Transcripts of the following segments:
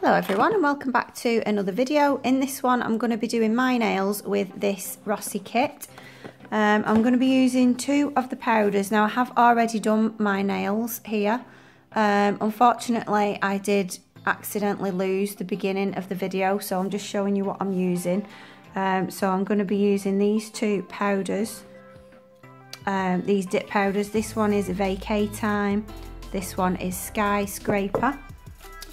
Hello everyone and welcome back to another video. In this one I'm going to be doing my nails with this Rossi kit. Um, I'm going to be using two of the powders. Now I have already done my nails here. Um, unfortunately I did accidentally lose the beginning of the video so I'm just showing you what I'm using. Um, so I'm going to be using these two powders. Um, these dip powders. This one is Vacay Time. This one is Skyscraper.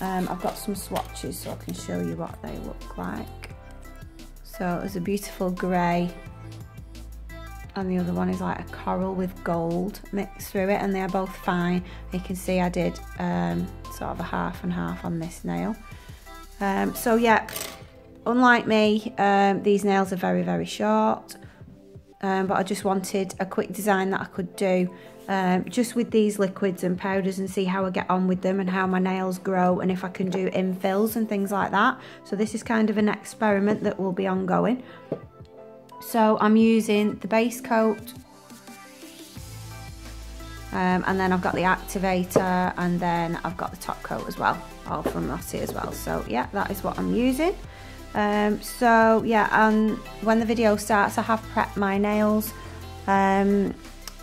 Um, I've got some swatches so I can show you what they look like. So there's a beautiful grey and the other one is like a coral with gold mixed through it and they are both fine. You can see I did um, sort of a half and half on this nail. Um, so yeah, unlike me, um, these nails are very, very short. Um, but I just wanted a quick design that I could do um, just with these liquids and powders and see how I get on with them and how my nails grow and if I can do infills and things like that. So this is kind of an experiment that will be ongoing. So I'm using the base coat um, and then I've got the activator and then I've got the top coat as well, all from Rossi as well. So yeah, that is what I'm using. Um, so yeah, and when the video starts, I have prepped my nails. Um,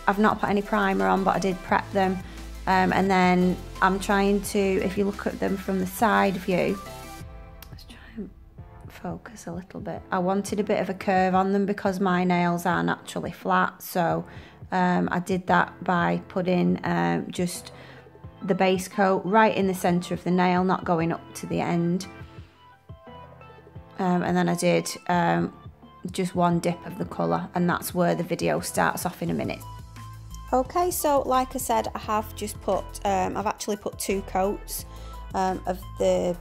I've not put any primer on, but I did prep them. Um, and then I'm trying to, if you look at them from the side view, let's try and focus a little bit. I wanted a bit of a curve on them because my nails are naturally flat. So um, I did that by putting um, just the base coat right in the center of the nail, not going up to the end. Um, and then I did um, just one dip of the colour and that's where the video starts off in a minute. Okay, so like I said, I have just put, um, I've actually put two coats um, of the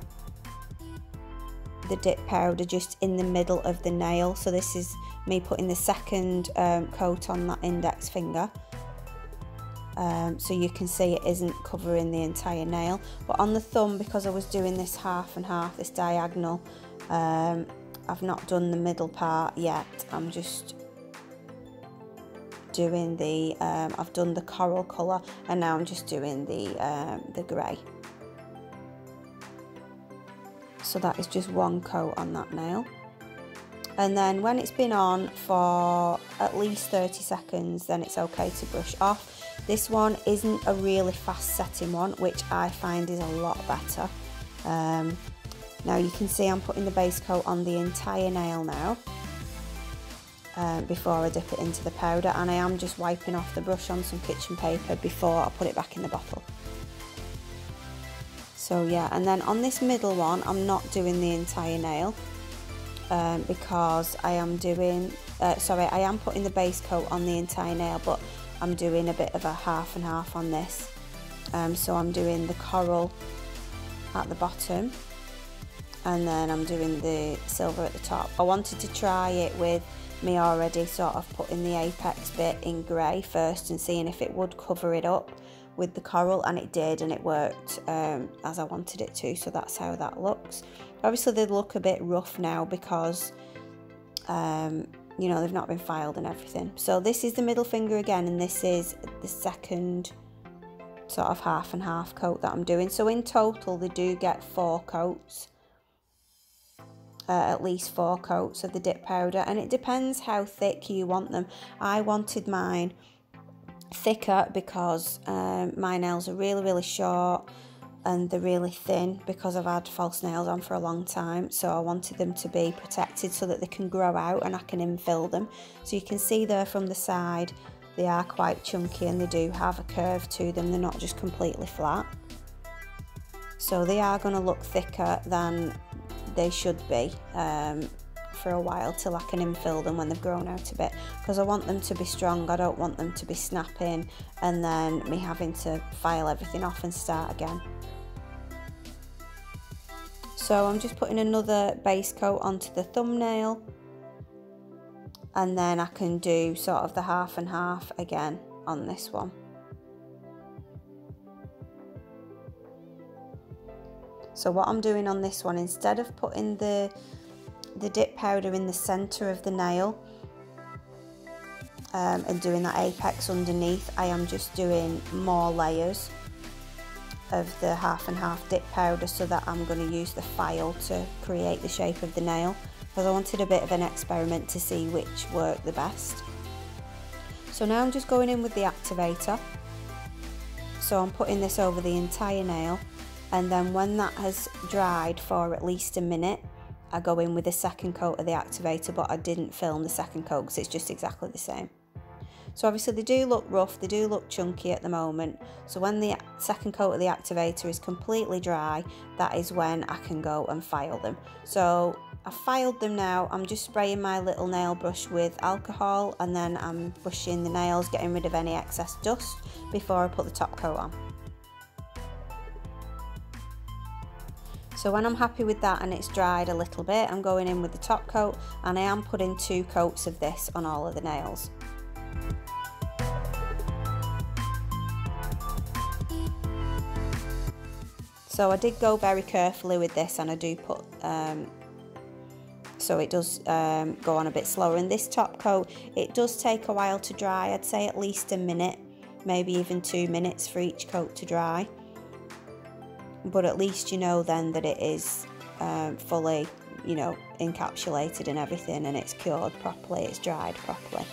the dip powder just in the middle of the nail. So this is me putting the second um, coat on that index finger. Um, so you can see it isn't covering the entire nail. But on the thumb, because I was doing this half and half, this diagonal, um, I've not done the middle part yet. I'm just doing the, um, I've done the coral colour and now I'm just doing the, um, the grey. So that is just one coat on that nail. And then when it's been on for at least 30 seconds, then it's okay to brush off. This one isn't a really fast setting one, which I find is a lot better. Um, now you can see I'm putting the base coat on the entire nail now uh, before I dip it into the powder and I am just wiping off the brush on some kitchen paper before I put it back in the bottle. So yeah, and then on this middle one, I'm not doing the entire nail um, because I am doing, uh, sorry, I am putting the base coat on the entire nail, but I'm doing a bit of a half and half on this. Um, so I'm doing the coral at the bottom and then I'm doing the silver at the top. I wanted to try it with me already sort of putting the apex bit in grey first and seeing if it would cover it up with the coral and it did and it worked um, as I wanted it to so that's how that looks. Obviously they look a bit rough now because um, you know they've not been filed and everything. So this is the middle finger again and this is the second sort of half and half coat that I'm doing. So in total they do get four coats uh, at least four coats of the dip powder and it depends how thick you want them. I wanted mine thicker because um, my nails are really really short and they're really thin because I've had false nails on for a long time. So I wanted them to be protected so that they can grow out and I can infill them. So you can see there from the side they are quite chunky and they do have a curve to them. They're not just completely flat. So they are going to look thicker than they should be um, for a while till I can infill them when they've grown out a bit. Because I want them to be strong I don't want them to be snapping and then me having to file everything off and start again so I'm just putting another base coat onto the thumbnail. And then I can do sort of the half and half again on this one. So what I'm doing on this one, instead of putting the, the dip powder in the centre of the nail um, and doing that apex underneath, I am just doing more layers of the half and half dip powder so that I'm going to use the file to create the shape of the nail because I wanted a bit of an experiment to see which worked the best. So now I'm just going in with the activator. So I'm putting this over the entire nail and then when that has dried for at least a minute I go in with a second coat of the activator but I didn't film the second coat because it's just exactly the same. So obviously they do look rough, they do look chunky at the moment. So when the second coat of the activator is completely dry, that is when I can go and file them. So I filed them now, I'm just spraying my little nail brush with alcohol and then I'm brushing the nails, getting rid of any excess dust before I put the top coat on. So when I'm happy with that and it's dried a little bit, I'm going in with the top coat and I am putting two coats of this on all of the nails. So I did go very carefully with this and I do put, um, so it does um, go on a bit slower. And this top coat, it does take a while to dry. I'd say at least a minute, maybe even two minutes for each coat to dry. But at least you know then that it is um, fully, you know, encapsulated and everything and it's cured properly, it's dried properly.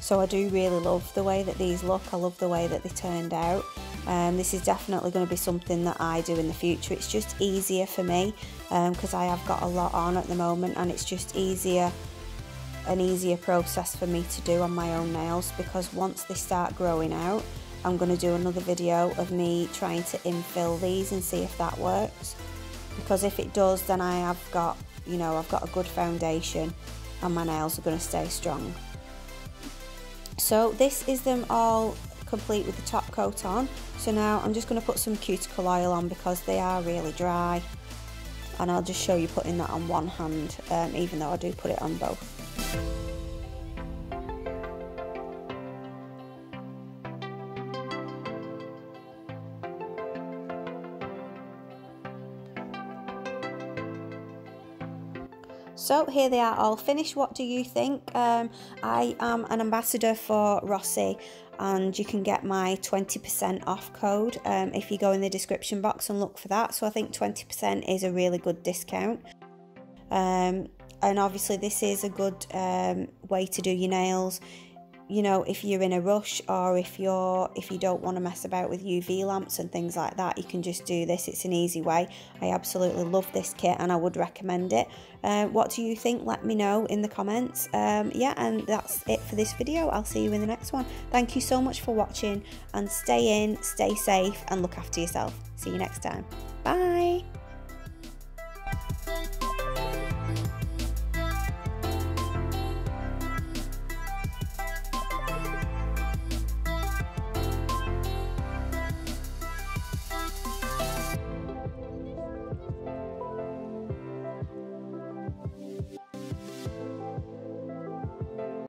So I do really love the way that these look. I love the way that they turned out. Um, this is definitely going to be something that I do in the future. It's just easier for me because um, I have got a lot on at the moment and it's just easier an easier process for me to do on my own nails because once they start growing out I'm going to do another video of me trying to infill these and see if that works because if it does then I have got you know I've got a good foundation and my nails are going to stay strong. So this is them all complete with the top coat on. So now I'm just going to put some cuticle oil on because they are really dry. And I'll just show you putting that on one hand, um, even though I do put it on both. So here they are all finished. What do you think? Um, I am an ambassador for Rossi and you can get my 20% off code um, if you go in the description box and look for that. So I think 20% is a really good discount. Um, and obviously this is a good um, way to do your nails you know if you're in a rush or if you're if you don't want to mess about with UV lamps and things like that you can just do this. It's an easy way. I absolutely love this kit and I would recommend it. Uh, what do you think? Let me know in the comments. Um, yeah and that's it for this video. I'll see you in the next one. Thank you so much for watching and stay in stay safe and look after yourself. See you next time. Bye